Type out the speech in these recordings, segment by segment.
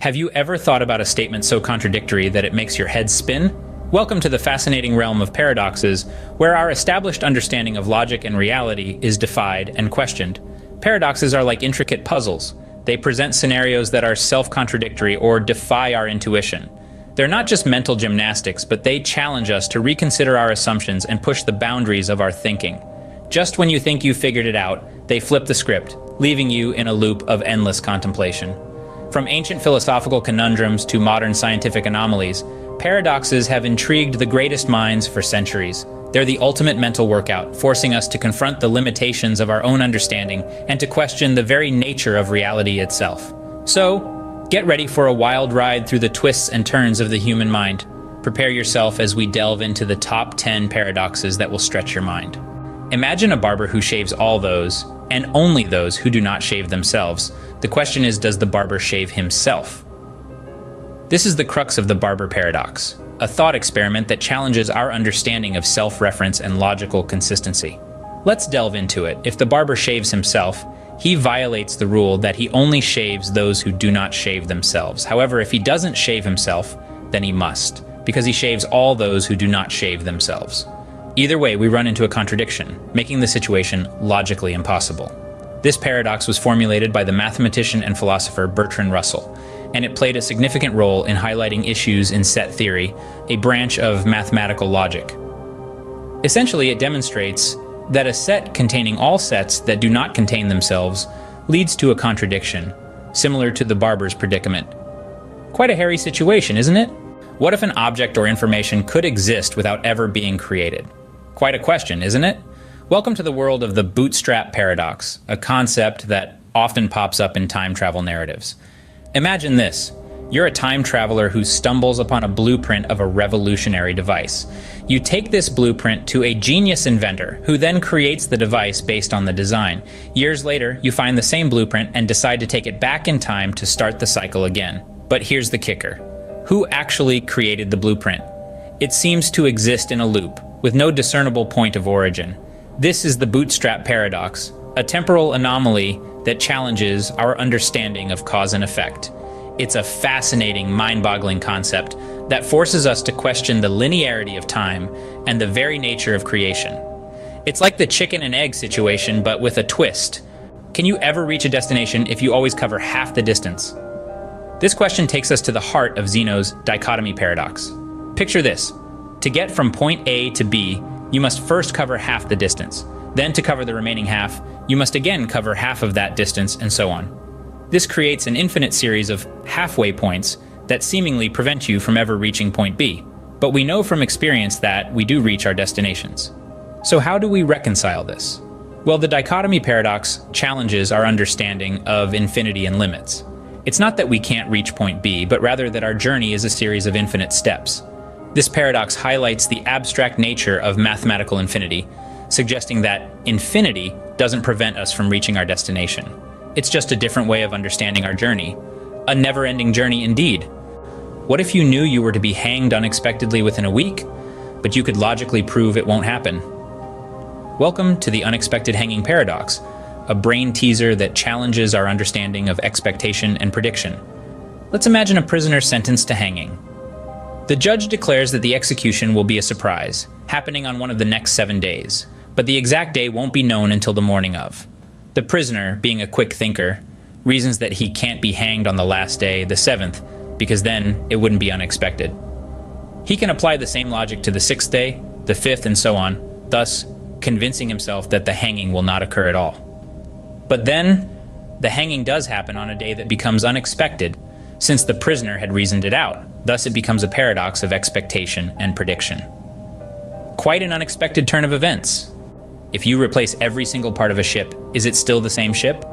Have you ever thought about a statement so contradictory that it makes your head spin? Welcome to the fascinating realm of paradoxes, where our established understanding of logic and reality is defied and questioned. Paradoxes are like intricate puzzles. They present scenarios that are self-contradictory or defy our intuition. They're not just mental gymnastics, but they challenge us to reconsider our assumptions and push the boundaries of our thinking. Just when you think you've figured it out, they flip the script, leaving you in a loop of endless contemplation. From ancient philosophical conundrums to modern scientific anomalies, paradoxes have intrigued the greatest minds for centuries. They're the ultimate mental workout, forcing us to confront the limitations of our own understanding and to question the very nature of reality itself. So, get ready for a wild ride through the twists and turns of the human mind. Prepare yourself as we delve into the top 10 paradoxes that will stretch your mind. Imagine a barber who shaves all those, and only those who do not shave themselves. The question is, does the barber shave himself? This is the crux of the barber paradox, a thought experiment that challenges our understanding of self-reference and logical consistency. Let's delve into it. If the barber shaves himself, he violates the rule that he only shaves those who do not shave themselves. However, if he doesn't shave himself, then he must, because he shaves all those who do not shave themselves. Either way, we run into a contradiction, making the situation logically impossible. This paradox was formulated by the mathematician and philosopher Bertrand Russell, and it played a significant role in highlighting issues in set theory, a branch of mathematical logic. Essentially, it demonstrates that a set containing all sets that do not contain themselves leads to a contradiction, similar to the barber's predicament. Quite a hairy situation, isn't it? What if an object or information could exist without ever being created? Quite a question, isn't it? Welcome to the world of the bootstrap paradox, a concept that often pops up in time travel narratives. Imagine this. You're a time traveler who stumbles upon a blueprint of a revolutionary device. You take this blueprint to a genius inventor who then creates the device based on the design. Years later, you find the same blueprint and decide to take it back in time to start the cycle again. But here's the kicker. Who actually created the blueprint? It seems to exist in a loop, with no discernible point of origin. This is the bootstrap paradox, a temporal anomaly that challenges our understanding of cause and effect. It's a fascinating, mind-boggling concept that forces us to question the linearity of time and the very nature of creation. It's like the chicken and egg situation, but with a twist. Can you ever reach a destination if you always cover half the distance? This question takes us to the heart of Zeno's dichotomy paradox. Picture this. To get from point A to B, you must first cover half the distance. Then to cover the remaining half, you must again cover half of that distance and so on. This creates an infinite series of halfway points that seemingly prevent you from ever reaching point B. But we know from experience that we do reach our destinations. So how do we reconcile this? Well, the dichotomy paradox challenges our understanding of infinity and limits. It's not that we can't reach point B, but rather that our journey is a series of infinite steps. This paradox highlights the abstract nature of mathematical infinity, suggesting that infinity doesn't prevent us from reaching our destination. It's just a different way of understanding our journey. A never-ending journey indeed. What if you knew you were to be hanged unexpectedly within a week, but you could logically prove it won't happen? Welcome to the unexpected hanging paradox, a brain teaser that challenges our understanding of expectation and prediction. Let's imagine a prisoner sentenced to hanging. The judge declares that the execution will be a surprise, happening on one of the next seven days, but the exact day won't be known until the morning of. The prisoner, being a quick thinker, reasons that he can't be hanged on the last day, the seventh, because then it wouldn't be unexpected. He can apply the same logic to the sixth day, the fifth, and so on, thus convincing himself that the hanging will not occur at all. But then, the hanging does happen on a day that becomes unexpected, since the prisoner had reasoned it out. Thus, it becomes a paradox of expectation and prediction. Quite an unexpected turn of events. If you replace every single part of a ship, is it still the same ship?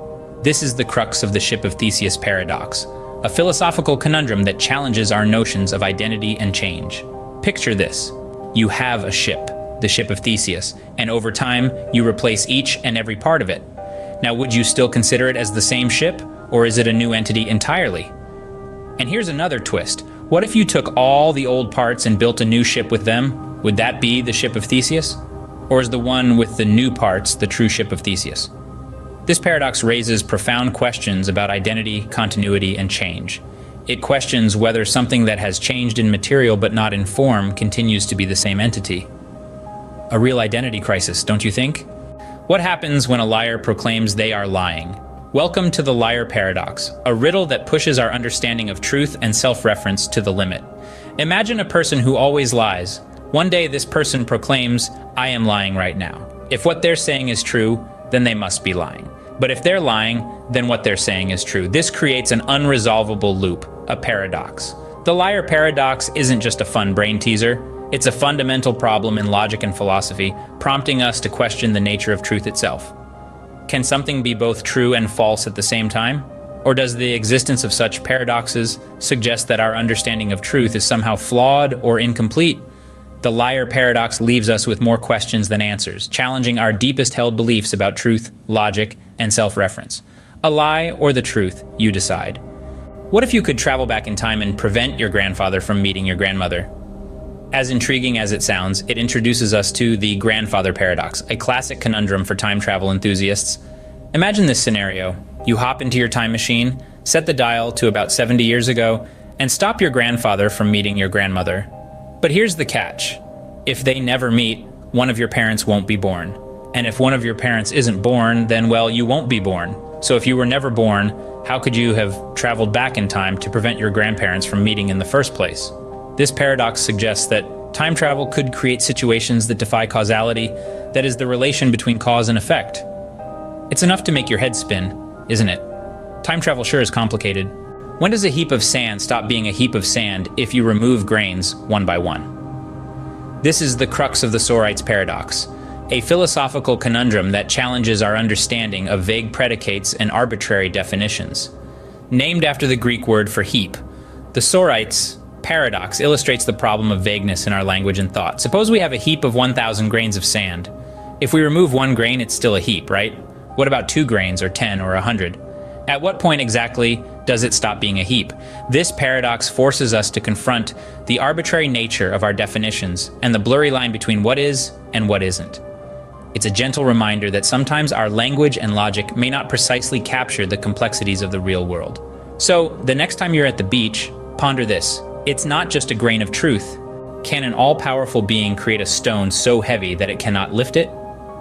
This is the crux of the Ship of Theseus paradox, a philosophical conundrum that challenges our notions of identity and change. Picture this. You have a ship, the Ship of Theseus, and over time, you replace each and every part of it. Now, would you still consider it as the same ship, or is it a new entity entirely? And here's another twist. What if you took all the old parts and built a new ship with them? Would that be the ship of Theseus? Or is the one with the new parts the true ship of Theseus? This paradox raises profound questions about identity, continuity, and change. It questions whether something that has changed in material but not in form continues to be the same entity. A real identity crisis, don't you think? What happens when a liar proclaims they are lying? Welcome to the liar paradox, a riddle that pushes our understanding of truth and self reference to the limit. Imagine a person who always lies. One day, this person proclaims, I am lying right now. If what they're saying is true, then they must be lying. But if they're lying, then what they're saying is true. This creates an unresolvable loop, a paradox. The liar paradox isn't just a fun brain teaser, it's a fundamental problem in logic and philosophy, prompting us to question the nature of truth itself. Can something be both true and false at the same time? Or does the existence of such paradoxes suggest that our understanding of truth is somehow flawed or incomplete? The liar paradox leaves us with more questions than answers, challenging our deepest held beliefs about truth, logic, and self reference. A lie or the truth, you decide. What if you could travel back in time and prevent your grandfather from meeting your grandmother? As intriguing as it sounds, it introduces us to the grandfather paradox, a classic conundrum for time travel enthusiasts. Imagine this scenario you hop into your time machine, set the dial to about 70 years ago, and stop your grandfather from meeting your grandmother. But here's the catch if they never meet, one of your parents won't be born. And if one of your parents isn't born, then, well, you won't be born. So if you were never born, how could you have traveled back in time to prevent your grandparents from meeting in the first place? This paradox suggests that time travel could create situations that defy causality, that is, the relation between cause and effect. It's enough to make your head spin, isn't it? Time travel sure is complicated. When does a heap of sand stop being a heap of sand if you remove grains one by one? This is the crux of the Sorites paradox, a philosophical conundrum that challenges our understanding of vague predicates and arbitrary definitions. Named after the Greek word for heap, the Sorites paradox illustrates the problem of vagueness in our language and thought. Suppose we have a heap of 1,000 grains of sand. If we remove one grain, it's still a heap, right? What about two grains, or 10, or 100? At what point exactly does it stop being a heap? This paradox forces us to confront the arbitrary nature of our definitions and the blurry line between what is and what isn't. It's a gentle reminder that sometimes our language and logic may not precisely capture the complexities of the real world. So, the next time you're at the beach, ponder this it's not just a grain of truth. Can an all powerful being create a stone so heavy that it cannot lift it?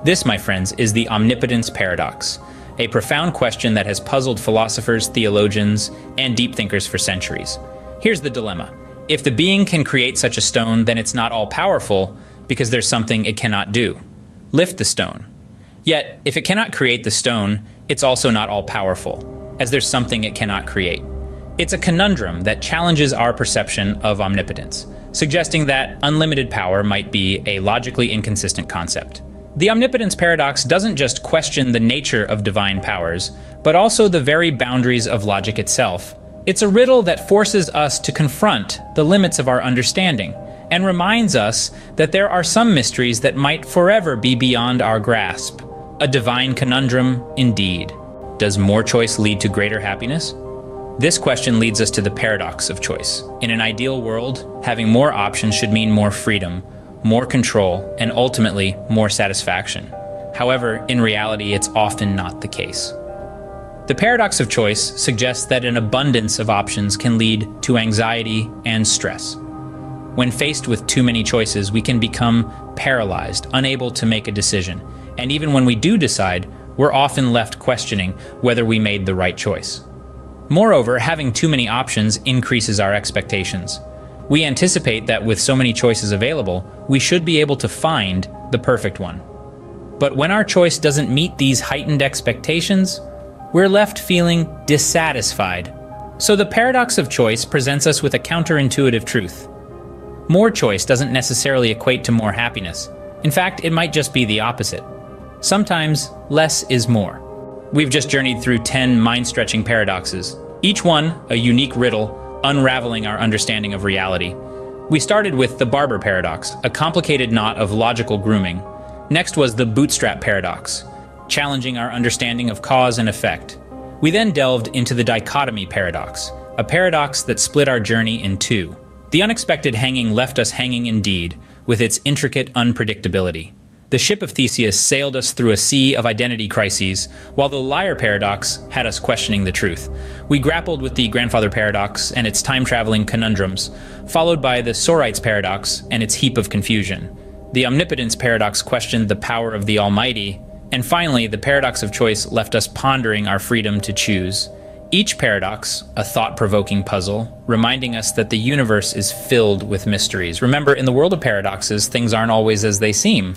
This, my friends, is the omnipotence paradox, a profound question that has puzzled philosophers, theologians, and deep thinkers for centuries. Here's the dilemma if the being can create such a stone, then it's not all powerful because there's something it cannot do. Lift the stone. Yet, if it cannot create the stone, it's also not all powerful, as there's something it cannot create. It's a conundrum that challenges our perception of omnipotence, suggesting that unlimited power might be a logically inconsistent concept. The omnipotence paradox doesn't just question the nature of divine powers, but also the very boundaries of logic itself. It's a riddle that forces us to confront the limits of our understanding and reminds us that there are some mysteries that might forever be beyond our grasp. A divine conundrum, indeed. Does more choice lead to greater happiness? This question leads us to the paradox of choice. In an ideal world, having more options should mean more freedom, more control, and ultimately more satisfaction. However, in reality, it's often not the case. The paradox of choice suggests that an abundance of options can lead to anxiety and stress. When faced with too many choices, we can become paralyzed, unable to make a decision. And even when we do decide, we're often left questioning whether we made the right choice. Moreover, having too many options increases our expectations. We anticipate that with so many choices available, we should be able to find the perfect one. But when our choice doesn't meet these heightened expectations, we're left feeling dissatisfied. So the paradox of choice presents us with a counterintuitive truth. More choice doesn't necessarily equate to more happiness. In fact, it might just be the opposite. Sometimes less is more. We've just journeyed through 10 mind stretching paradoxes, each one a unique riddle unraveling our understanding of reality. We started with the barber paradox, a complicated knot of logical grooming. Next was the bootstrap paradox, challenging our understanding of cause and effect. We then delved into the dichotomy paradox, a paradox that split our journey in two. The unexpected hanging left us hanging indeed, with its intricate unpredictability. The ship of Theseus sailed us through a sea of identity crises, while the liar paradox had us questioning the truth. We grappled with the grandfather paradox and its time traveling conundrums, followed by the Sorites paradox and its heap of confusion. The omnipotence paradox questioned the power of the Almighty, and finally, the paradox of choice left us pondering our freedom to choose. Each paradox, a thought provoking puzzle, reminding us that the universe is filled with mysteries. Remember, in the world of paradoxes, things aren't always as they seem.